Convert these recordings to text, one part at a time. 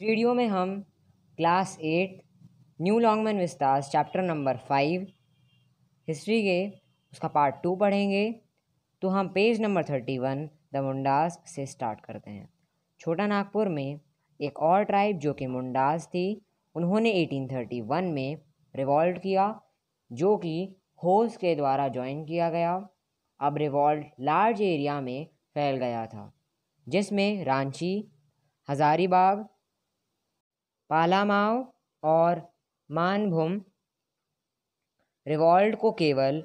Video में हम class eight, new Longman Vistaar chapter number five, history के, उसका पार्ट टू पढ़ेंगे। तो हम page number thirty one, the Mundas से स्टार्ट करते हैं। छोटा नागपुर में एक और ट्राइब जो कि मुंडास थी, उन्होंने 1831 में रिवॉल्ट किया, जो कि होस के द्वारा ज्वाइन किया गया। अब रिवॉल्ट लार्ज एरिया में फैल गया था, जिसमें रांची, हज़ारीबाग पालामाव और मानभूम रिवॉल्ट को केवल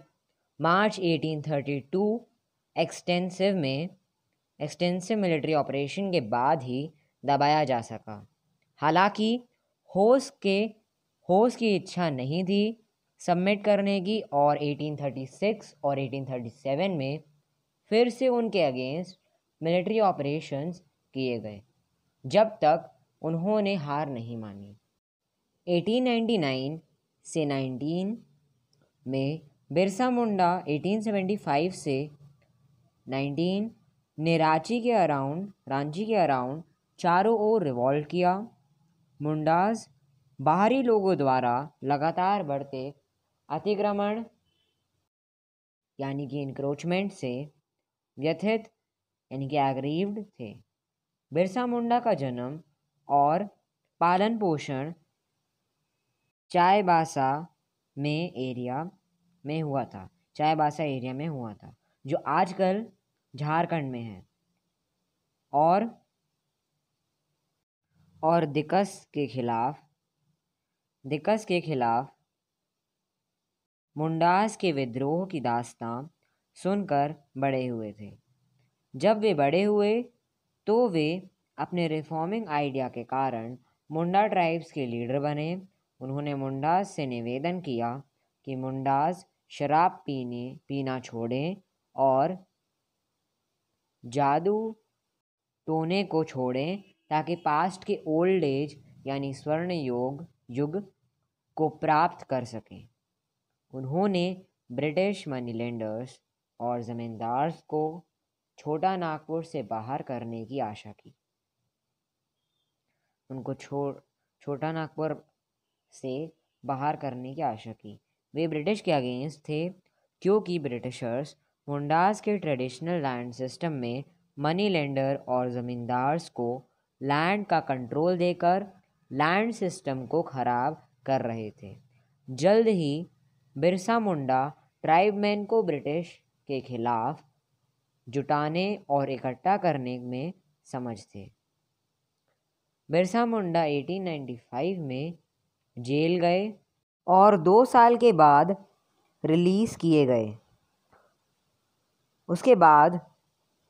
मार्च 1832 एक्सटेंसिव में, एक्सटेंसिव मिलिट्री ऑपरेशन के बाद ही दबाया जा सका। हालाँकि होस के होस की इच्छा नहीं थी सबमिट करने की और 1836 और 1837 में फिर से उनके अगेंस्ट मिलिट्री ऑपरेशंस किए गए। जब तक उन्होंने हार नहीं मानी। 1899 से 19 में बिरसा मुंडा 1875 से 19 ने रांची के अराउंड, रांची के अराउंड चारों ओर रिवॉल्व किया। मुंडाज बाहरी लोगों द्वारा लगातार बढ़ते अतिक्रमण, यानी कि इंक्रोचमेंट से व्यथित, यानी कि एग्रीव्ड थे। बिरसा मुंडा का जन्म और पालन पोषण चायबासा में एरिया में हुआ था। चायबासा एरिया में हुआ था, जो आजकल झारखंड में है। और और दिकस के खिलाफ, दिकस के खिलाफ मुंडास के विद्रोह की दास्तां सुनकर बड़े हुए थे। जब वे बड़े हुए तो वे अपने रिफॉर्मिंग आइडिया के कारण मुंडा ट्राइब्स के लीडर बने। उन्होंने मुंडास से निवेदन किया कि मुंडास शराब पीने, पीना छोड़ें और जादू टोने को छोड़ें ताकि पास्ट के ओल्ड एज यानी स्वर्ण योग, युग को प्राप्त कर सकें। उन्होंने ब्रिटिश मनी लेंडर्स और ज़मींदार्स को छोटा नागपुर से बाहर करने की आशा की। उनको छोड़, छोटा नागपुर से बाहर करने की आशा की। वे ब्रिटिश के अगेंस्ट थे, क्योंकि ब्रिटिशर्स मुंडास के ट्रेडिशनल लैंड सिस्टम में मनी लेंडर और ज़मींदार्स को लैंड का कंट्रोल देकर लैंड सिस्टम को ख़राब कर रहे थे। जल्द ही बिरसा मुंडा ट्राइबमैन को ब्रिटिश के खिलाफ जुटाने और इकट्ठा करने में समझ थे। बिरसा मुंडा 1895 में जेल गए और दो साल के बाद रिलीज़ किए गए। उसके बाद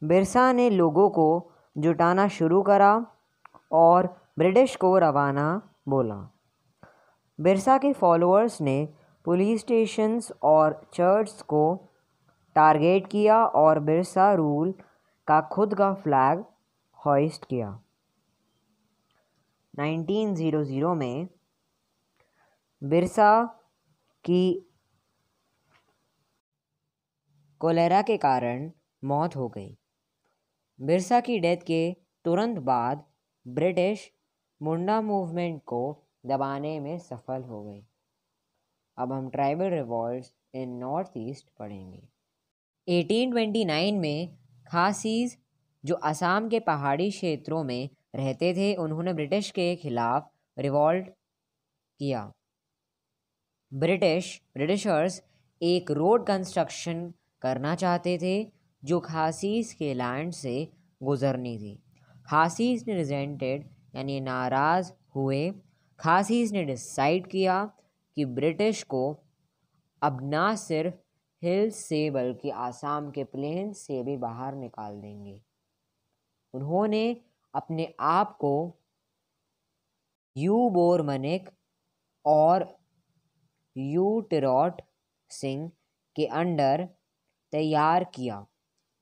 बिरसा ने लोगों को जुटाना शुरू करा और ब्रिटिश को रवाना बोला। बिरसा के फॉलोअर्स ने पुलिस स्टेशंस और चर्च को टारगेट किया और बिरसा रूल का खुद का फ्लैग हॉइस्ट किया। 1900 में बिरसा की कोलेरा के कारण मौत हो गई। बिरसा की डेथ के तुरंत बाद ब्रिटिश मुंडा मूवमेंट को दबाने में सफल हो गई। अब हम tribal revolt in north east पढ़ेंगे। 1829 में खासीज, जो असम के पहाड़ी क्षेत्रों में रहते थे, उन्होंने ब्रिटिश के खिलाफ रिवॉल्ट किया। ब्रिटिश, ब्रिटिशर्स एक रोड कंस्ट्रक्शन करना चाहते थे, जो खासीस के लैंड से गुजरनी थी। खासीस ने रिजेंटेड यानी नाराज़ हुए। खासीस ने डिसाइड किया कि ब्रिटिश को अब ना सिर्फ़ हिल्स से, बल्कि आसाम के प्लेन से भी बाहर निकाल देंगे। उन्होंने अपने आप को यू बोर मनिक और यू टिरॉट सिंह के अंडर तैयार किया।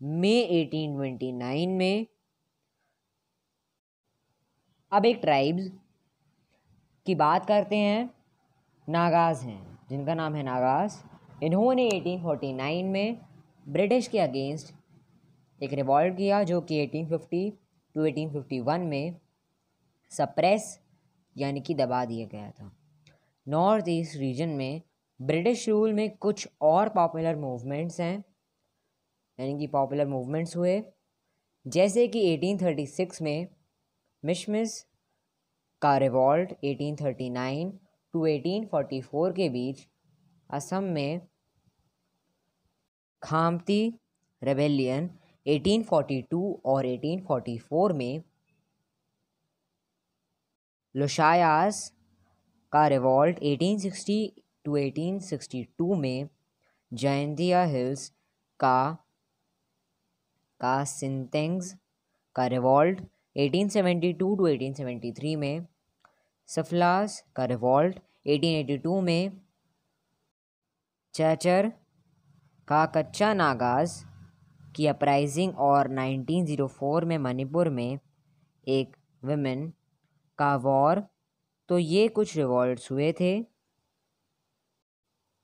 मई 1829 में अब एक ट्राइब्स की बात करते हैं। नागाज हैं, जिनका नाम है नागाज इन्होंने 1849 में ब्रिटिश के अगेंस्ट एक रिवॉल्ट किया, जो कि 1850 टू 1851 में सप्रेस, यानी कि दबा दिया गया था। नॉर्थ ईस्ट रीजन में ब्रिटिश रूल में कुछ और पॉपुलर मूवमेंट्स हैं, यानी कि पॉपुलर मूवमेंट्स हुए। जैसे कि 1836 में मिशमिस का रिवॉल्ट 1839 टू 1844 के बीच असम में खामती रेबेलियन 1842 और 1844 में लोशायास का रिवॉल्ट 1860 टू 1862 में जयंतिया हिल्स का का सिंटेंग्स का रिवॉल्ट 1872 टू 1873 में, सफलास का रिवॉल्ट 1882 में, चैचर का कच्चा नागाज की अपराइजिंग और 1904 में मणिपुर में एक वुमेन का वॉर तो ये कुछ रिवॉल्ट्स हुए थे।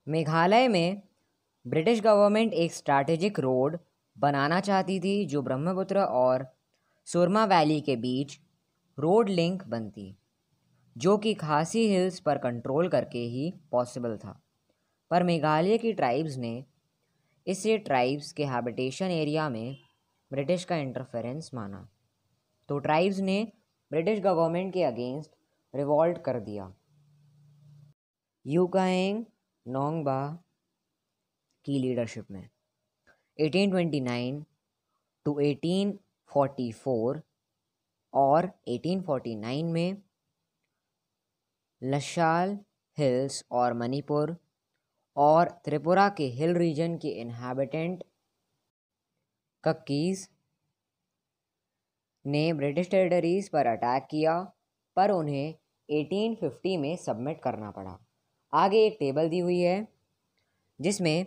मेघालय में ब्रिटिश गवर्नमेंट एक स्ट्रैटेजिक रोड बनाना चाहती थी, जो ब्रह्मपुत्र और सुरमा वैली के बीच रोड लिंक बनती, जो कि खासी हिल्स पर कंट्रोल करके ही पॉसिबल था। पर मेघालय की ट्राइब्स ने इसे ट्राइब्स के हैबिटेशन एरिया में ब्रिटिश का इंटरफेरेंस माना। तो ट्राइब्स ने ब्रिटिश गवर्नमेंट के अगेंस्ट रिवॉल्ट कर दिया। यूकाएंग नोंगबा की लीडरशिप में। 1829 टू 1844 और 1849 में लशाल हिल्स और मणिपुर और त्रिपुरा के हिल रीजन के इन्हाबिटेंट कक्कीज ने ब्रिटिश टेरिटरीज पर अटैक किया, पर उन्हें 1850 में सबमिट करना पड़ा। आगे एक टेबल दी हुई है, जिसमें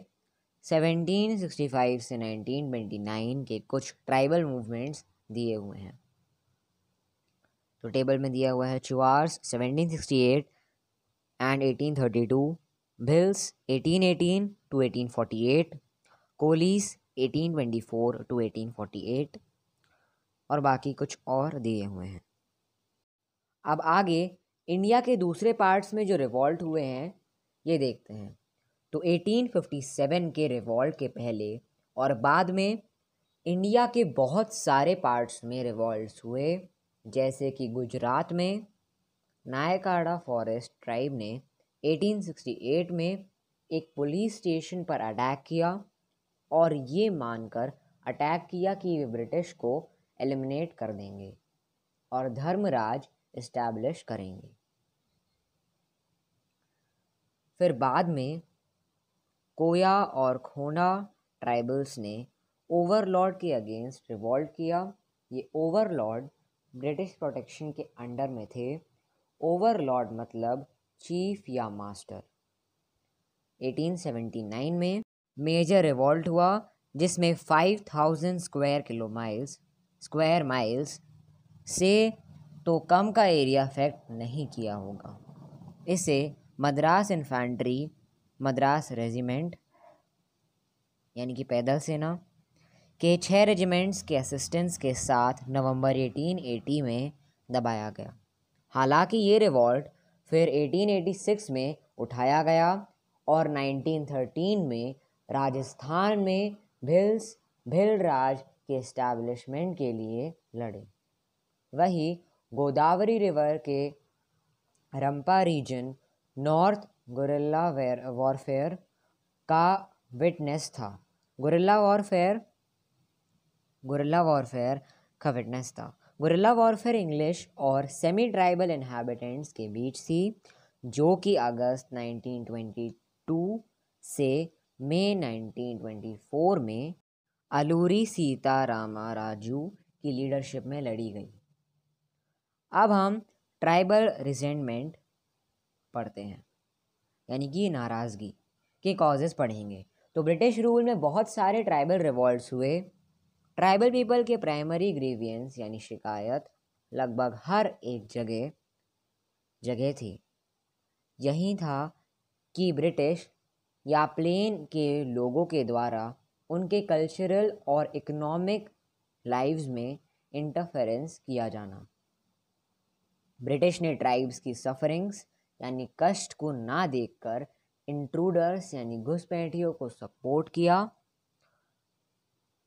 1765 से 1929 के कुछ ट्राइबल मूवमेंट्स दिए हुए हैं। तो टेबल में दिया हुआ है Chuars 1768 and 1832 Bhils 1818 to 1848 Kolis 1824 to 1848 और बाकी कुछ और दिए हुए हैं। अब आगे इंडिया के दूसरे पार्ट्स में जो रिवॉल्ट हुए हैं, ये देखते हैं। तो 1857 के रिवॉल्ट के पहले और बाद में इंडिया के बहुत सारे पार्ट्स में रिवॉल्ट्स हुए, जैसे कि गुजरात में नायकाड़ा फॉरेस्ट ट्राइब ने 1868 में एक पुलिस स्टेशन पर अटैक किया और ये मानकर अटैक किया कि वे ब्रिटिश को एलिमिनेट कर देंगे और धर्मराज इस्टेब्लिश करेंगे। फिर बाद में कोया और खोना ट्राइबल्स ने ओवरलॉर्ड के अगेंस्ट रिवॉल्ट किया। ये ओवरलॉर्ड ब्रिटिश प्रोटेक्शन के अंडर में थे। ओवरलॉर्ड मतलब चीफ या मास्टर। 1879 में मेजर रिवॉल्ट हुआ, जिसमें 5000 square kilo miles, square miles से तो कम का एरिया अफेक्ट नहीं किया होगा। इसे मद्रास इन्फेंट्री, मद्रास रेजिमेंट, यानी कि पैदल सेना, के छः रेजिमेंट्स के असिस्टेंस के साथ नवंबर 1880 में दबाया गया। हालाँकि ये रिवॉल्ट फिर 1886 में उठाया गया और 1913 में राजस्थान में भिल्स भिल राज के इस्टेब्लिशमेंट के लिए लड़े। वही गोदावरी रिवर के Rampa region north guerrilla warfare का विटनेस था। गुरिल्ला वॉरफेयर गुरिल्ला वॉरफेयर का विटनेस था। गुरिल्ला वॉरफेयर इंग्लिश और सेमी ट्राइबल इनहेबिटेंट्स के बीच थी, जो कि अगस्त 1922 से मई 1924 में अलूरी सीता रामा राजू की लीडरशिप में लड़ी गई। अब हम ट्राइबल रिजेंटमेंट पढ़ते हैं, यानी कि नाराज़गी के कॉजेज़ पढ़ेंगे। तो ब्रिटिश रूल में बहुत सारे ट्राइबल रिवॉल्ट्स हुए। ट्राइबल पीपल के प्राइमरी ग्रेवियंस यानी शिकायत लगभग हर एक जगह जगह थी। यही था कि ब्रिटिश या प्लेन के लोगों के द्वारा उनके कल्चरल और इकोनॉमिक लाइव्स में इंटरफेरेंस किया जाना। ब्रिटिश ने ट्राइब्स की सफरिंग्स यानी कष्ट को ना देखकर इंट्रूडर्स यानी घुसपैठियों को सपोर्ट किया।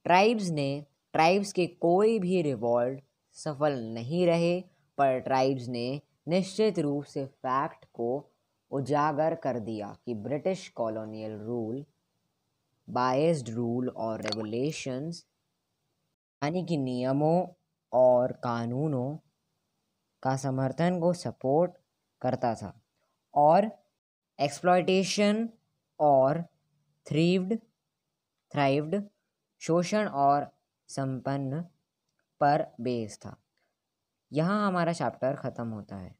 ट्राइब्स ने, ट्राइब्स के कोई भी रिवॉल्ट सफल नहीं रहे, पर ट्राइब्स ने निश्चित रूप से फैक्ट को उजागर कर दिया कि British colonial rule, biased rule और रेगुलेशंस, यानी कि नियमों और कानूनों का समर्थन को सपोर्ट करता था और एक्सप्लॉयटेशन और थ्रीव्ड, थ्राइव्ड शोषण और संपन्न पर बेस था। यहाँ हमारा चैप्टर ख़त्म होता है।